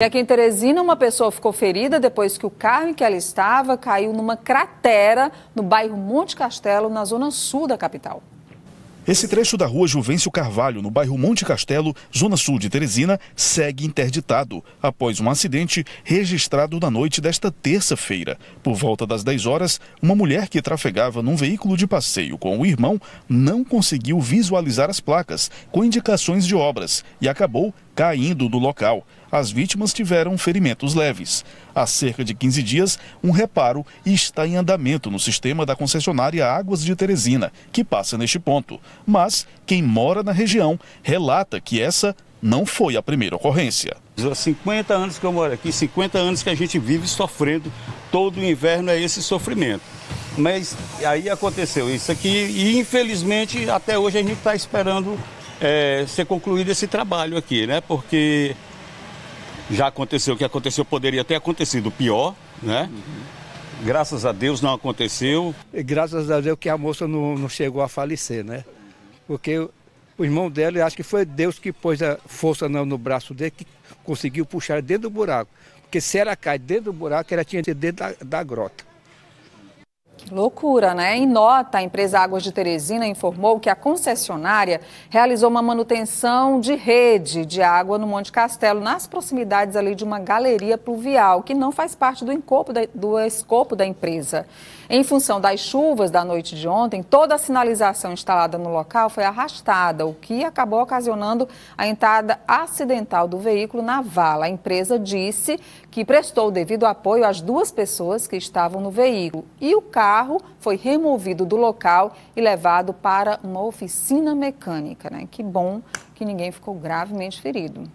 E aqui em Teresina, uma pessoa ficou ferida depois que o carro em que ela estava caiu numa cratera no bairro Monte Castelo, na zona sul da capital. Esse trecho da rua Juvencio Carvalho, no bairro Monte Castelo, zona sul de Teresina, segue interditado após um acidente registrado na noite desta terça-feira. Por volta das 10 horas, uma mulher que trafegava num veículo de passeio com o irmão não conseguiu visualizar as placas com indicações de obras e acabou caindo do local. As vítimas tiveram ferimentos leves. Há cerca de 15 dias, um reparo está em andamento no sistema da concessionária Águas de Teresina, que passa neste ponto. Mas quem mora na região relata que essa não foi a primeira ocorrência. Há 50 anos que eu moro aqui, 50 anos que a gente vive sofrendo, todo o inverno é esse sofrimento. Mas aí aconteceu isso aqui e infelizmente até hoje a gente está esperando é, ser concluído esse trabalho aqui, né? Porque já aconteceu o que aconteceu, poderia ter acontecido pior, né? Graças a Deus não aconteceu. E graças a Deus que a moça não, não chegou a falecer, né? Porque o irmão dela, acho que foi Deus que pôs a força no, no braço dele, que conseguiu puxar dentro do buraco. Porque se ela cai dentro do buraco, ela tinha que dentro da, da grota. Loucura, né? Em nota, a empresa Águas de Teresina informou que a concessionária realizou uma manutenção de rede de água no Monte Castelo, nas proximidades ali de uma galeria pluvial, que não faz parte do, da, do escopo da empresa. Em função das chuvas da noite de ontem, toda a sinalização instalada no local foi arrastada, o que acabou ocasionando a entrada acidental do veículo na vala. A empresa disse que prestou o devido apoio às duas pessoas que estavam no veículo e o carro carro foi removido do local e levado para uma oficina mecânica. Né? Que bom que ninguém ficou gravemente ferido.